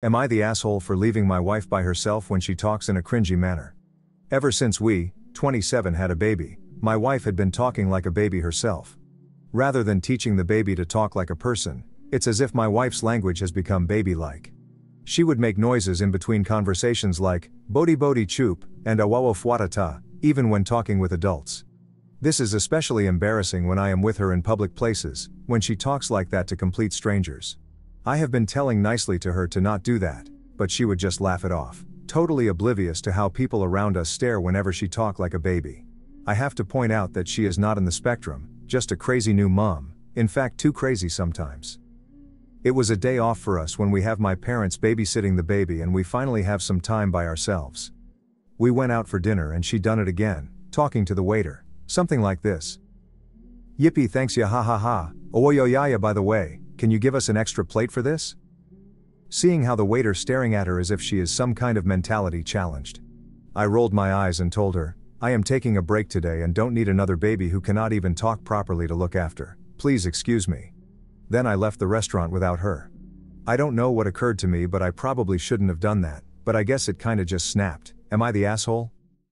Am I the asshole for leaving my wife by herself when she talks in a cringy manner? Ever since we, 27, had a baby, my wife had been talking like a baby herself. Rather than teaching the baby to talk like a person, it's as if my wife's language has become baby like. She would make noises in between conversations like, Bodhi Bodhi Choop, and Awawa Fwatata, even when talking with adults. This is especially embarrassing when I am with her in public places, when she talks like that to complete strangers. I have been telling nicely to her to not do that, but she would just laugh it off, totally oblivious to how people around us stare whenever she talk like a baby. I have to point out that she is not in the spectrum, just a crazy new mom, in fact too crazy sometimes. It was a day off for us when we have my parents babysitting the baby and we finally have some time by ourselves. We went out for dinner and she done it again, talking to the waiter, something like this. Yippee thanks ya ha ha ha, oh yo ya ya by the way, can you give us an extra plate for this? Seeing how the waiter staring at her as if she is some kind of mentality challenged. I rolled my eyes and told her, I am taking a break today and don't need another baby who cannot even talk properly to look after. Please excuse me. Then I left the restaurant without her. I don't know what occurred to me, but I probably shouldn't have done that, but I guess it kinda just snapped. Am I the asshole?